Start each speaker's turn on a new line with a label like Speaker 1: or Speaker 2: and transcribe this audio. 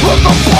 Speaker 1: What the fuck?